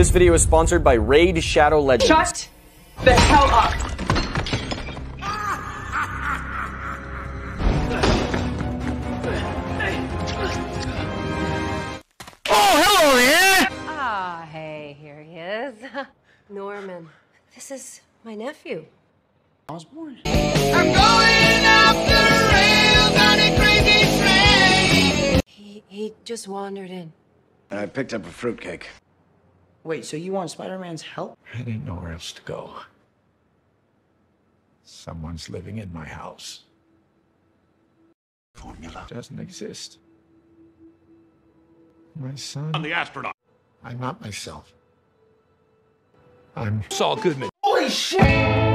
This video is sponsored by Raid Shadow Legends. Shut the hell up! Oh, hello there. Ah, hey, here he is. Norman, this is my nephew. Osborn? He, he just wandered in. I picked up a fruitcake. Wait, so you want Spider-Man's help? I didn't know where else to go. Someone's living in my house. Formula. Doesn't exist. My son. I'm the astronaut. I'm not myself. I'm Saul Goodman. Holy shit!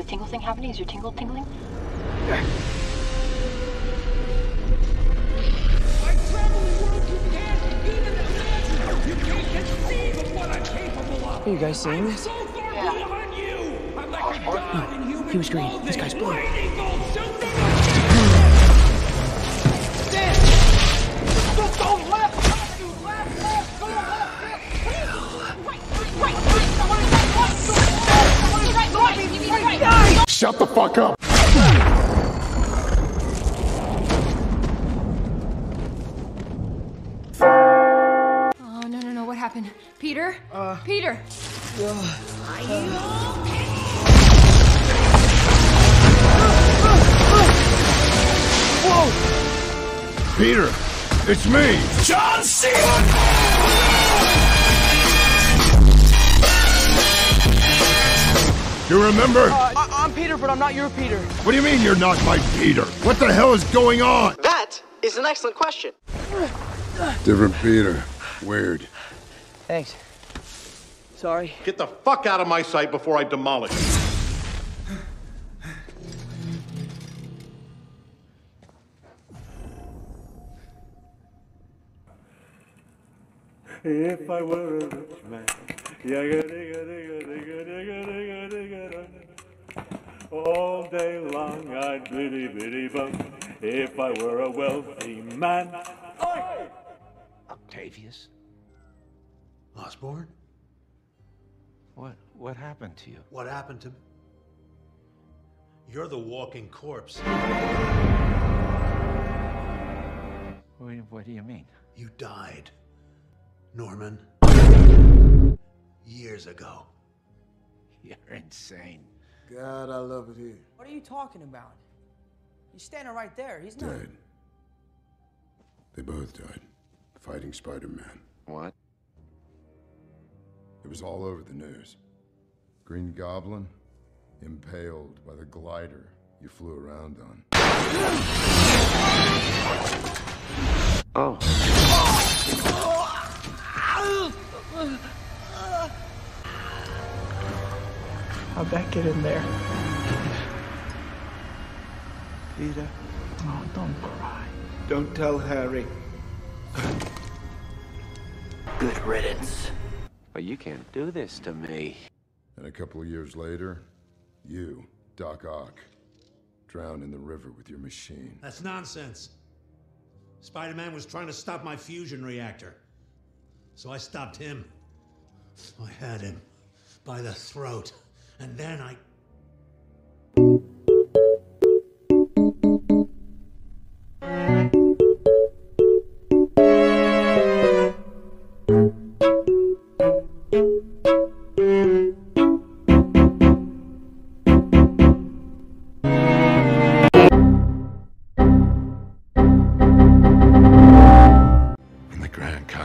The tingle thing happening? Is your tingle tingling? Are you guys seeing this? Oh, he was green. This guy's blue. Fuck up! Oh, no, no, no. What happened? Peter? Uh, Peter! Whoa, Peter! It's me! John Cena! You remember? I- I'm Peter, but I'm not your Peter. What do you mean you're not my Peter? What the hell is going on? That is an excellent question. Different Peter. Weird. Thanks. Sorry. Get the fuck out of my sight before I demolish you. If I were a rich man, yagga digga digga digga long I'd biddy biddy bum. If I were a wealthy man, Octavius? Osborn? What what happened to you? What happened to. Me? You're the walking corpse. What, what do you mean? You died, Norman. Years ago. You're insane. God, I love it here. What are you talking about? He's standing right there. He's not. Dead. They both died. Fighting Spider-Man. What? It was all over the news. Green Goblin impaled by the glider you flew around on. Oh. How'd that get in there? Peter, Oh, don't cry. don't tell Harry. Good riddance. But you can't do this to me. And a couple of years later, you, Doc Ock, drowned in the river with your machine. That's nonsense. Spider Man was trying to stop my fusion reactor. So I stopped him. I had him by the throat. And then I.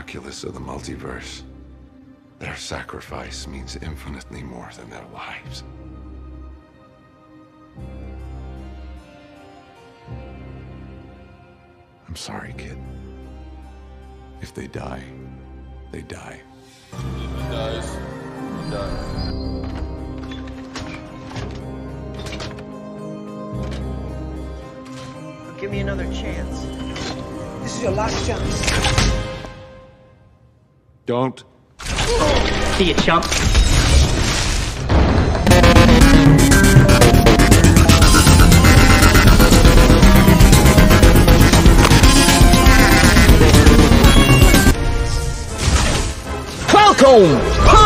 grand calculus of the multiverse, their sacrifice means infinitely more than their lives. I'm sorry, kid. If they die, they die. Give me another chance. This is your last chance. Don't See you, chump. Falcon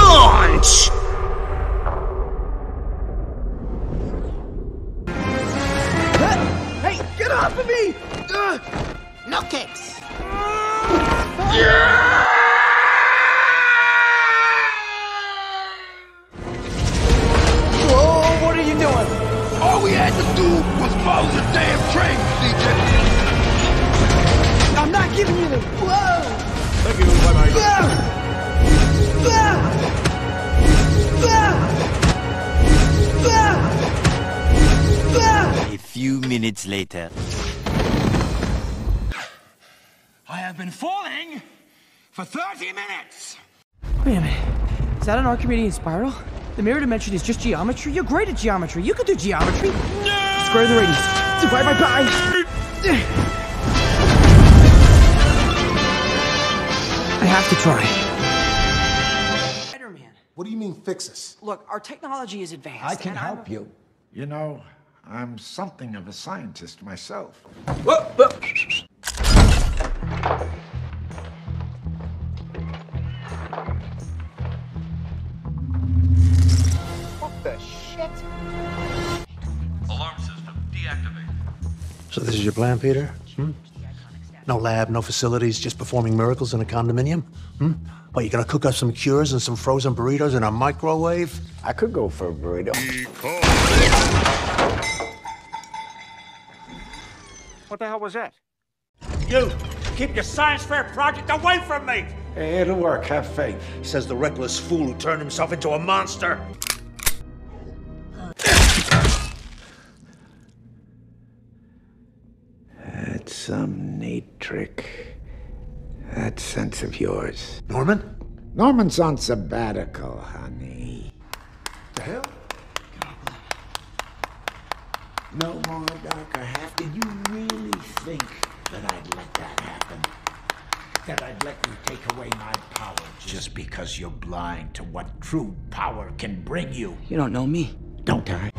we do was follow the damn train, CJ. I'm not giving you the. Whoa! Thank you. Bye bye. A few minutes later. I have been falling for 30 minutes! Wait a minute. Is that an Archimedean spiral? The mirror dimension is just geometry? You're great at geometry. You can do geometry. Square the radius. Divide by pi. I have to try. Spider-Man. What do you mean fix us? Look, our technology is advanced. I can and I'm- help you. You know, I'm something of a scientist myself. Whoa, whoa. What the shit? So this is your plan, Peter? Hmm? No lab, no facilities, just performing miracles in a condominium? Hmm? What, you gonna cook up some cures and some frozen burritos in a microwave? I could go for a burrito. What the hell was that? You keep your science fair project away from me. It'll work. Have faith. Says the reckless fool who turned himself into a monster. Some neat trick. That sense of yours. Norman? Norman's on sabbatical, honey. The hell? No more Dr. Half. Did you really think that I'd let that happen? That I'd let you take away my power just because you're blind to what true power can bring you? You don't know me. Don't I?